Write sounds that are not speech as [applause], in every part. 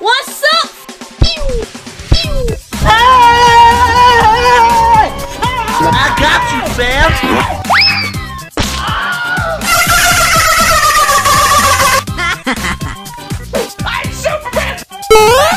What's up? I got you, fam. I'm [laughs] Superman.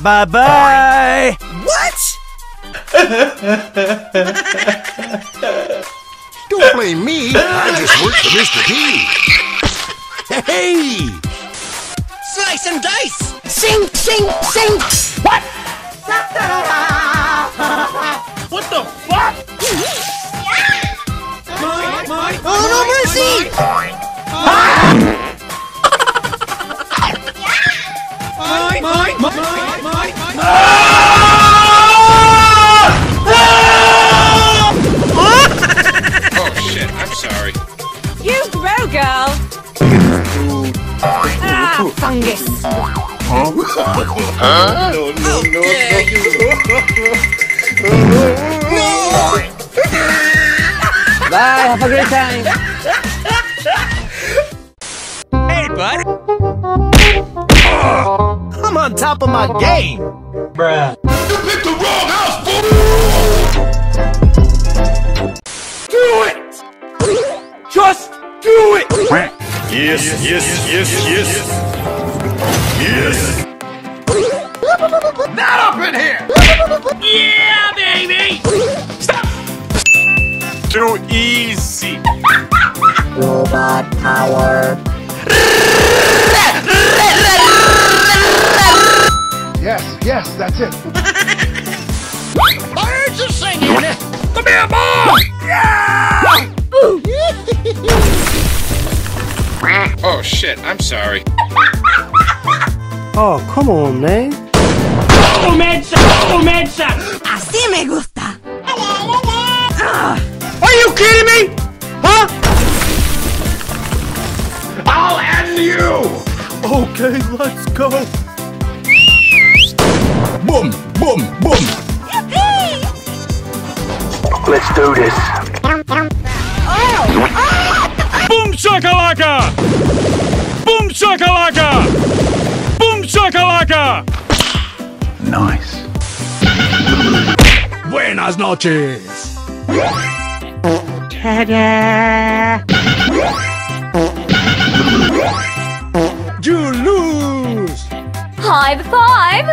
Hoo-yah! Bye What? Don't blame me. I just work for Mr. T. Hey! Slice and dice! Sing, sing, sing! What? [laughs] what the fuck? Fungus! Bye. Have a great time. Hey, bud. I'm on top of my game. Bruh. Yes, yes, yes, yes. Yes! Not up in here! Yeah, baby. Stop! Too easy. Robot power. Yes, yes, that's it. Birds are singing! Come here, boy! Oh shit, I'm sorry. Oh, come on, man. Comienza, comienza. Así me gusta! Ah. Are you kidding me? Huh? I'll end you! Okay, let's go. Boom, boom, boom! Let's do this. Oh. Oh. Boom shakalaka! Boom shakalaka! Boom shakalaka! Nice. Buenas noches! You lose. High five!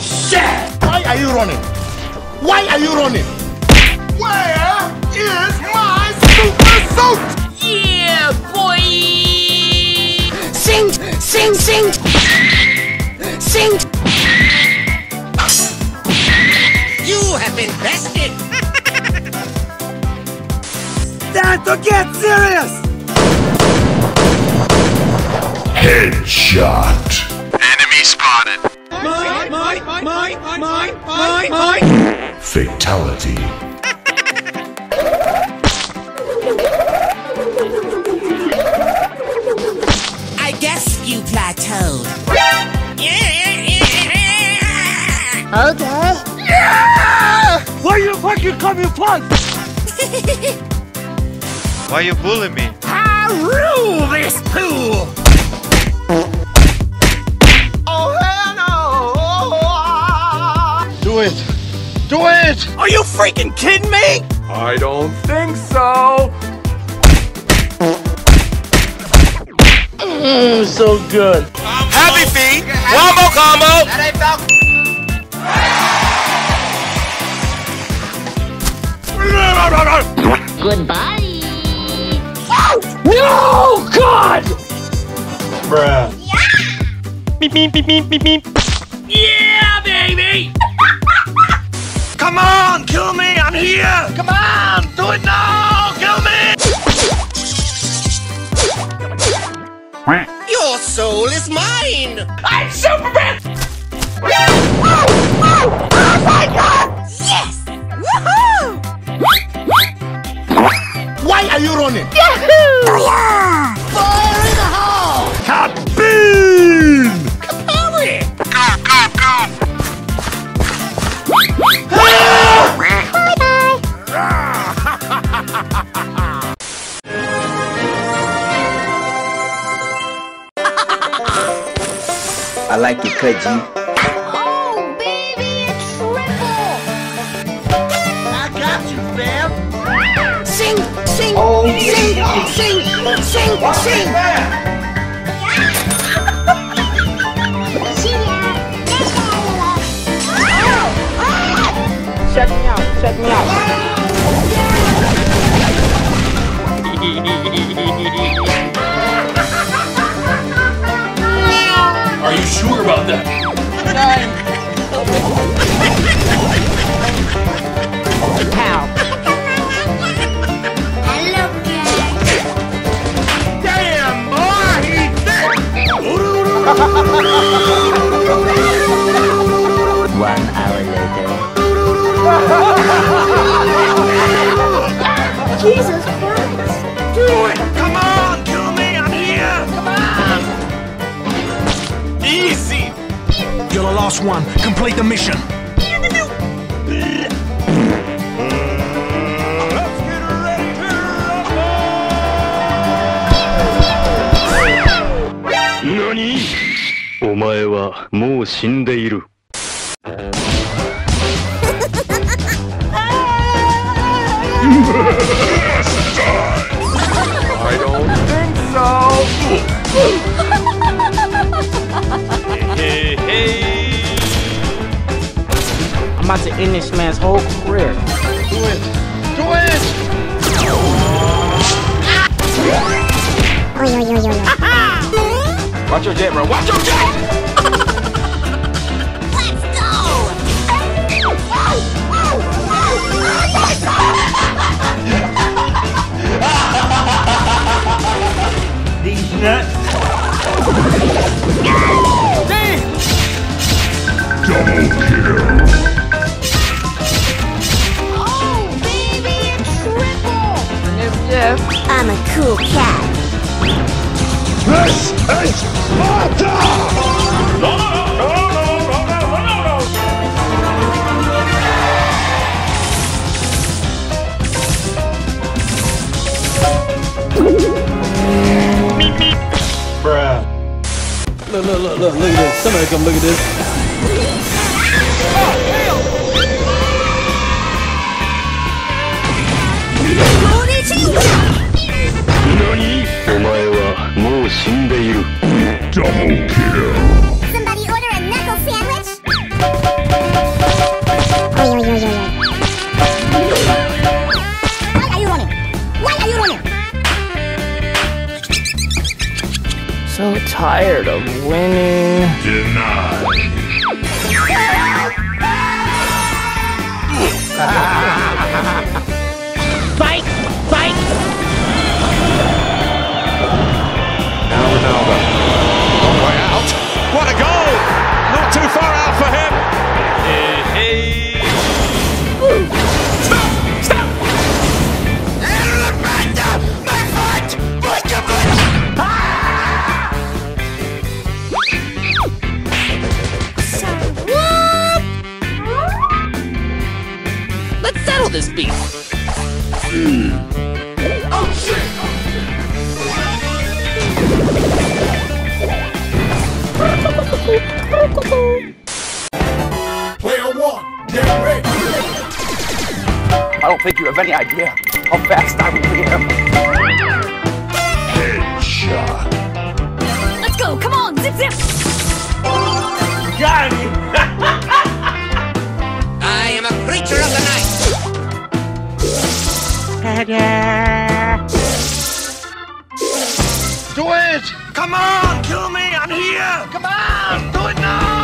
Shit! Why are you running? Why are you running? Where is my super suit? Yeah, boy! Sing, sing, sing! Sing! You have been bested! [laughs] Time to get serious. Headshot. Enemy spotted. My, my, my, my, my, my, my! Fatality. Why you fucking coming fast? Why you bullying me? I rule this pool. Oh hell no! Do it! Do it! Are you freaking kidding me? I don't think so. Mm, so good. Happy feet! Wombo combo! No, God! Bruh. Beep beep beep beep beep beep. Yeah, baby! Come on, kill me! I'm here! Come on, do it now! Kill me! Your soul is mine! I'm Superman! Oh, oh, oh my god! you running? Yahoo! Booyah! Fire in the hole! Kaboom! Go, go, go! I like it, cut. Sing, Oh, sing, yeah. sing, sing, sing. Check me out. Check me out. One hour later. Jesus Christ. Do it! Come on, kill me! I'm here! Come on! Easy! You're the last one. Complete the mission. 前はもう死んでいる。Hey, hey. I'm about to end this man's whole career. Watch your jet, bro. Watch your jet! that. Damn! Double kill. I'm a cool cat. This is Sparta! Look, look, look, look, look at this. Somebody come look at this. Double kill! Tired of winning. Fight! Player one, get ready. I don't think you have any idea how fast I really am. Let's go, come on, zip zip! Got him! [laughs] I am a creature of the night. [laughs] Do it! Come on, kill me! I'm here! Come on! Do it now!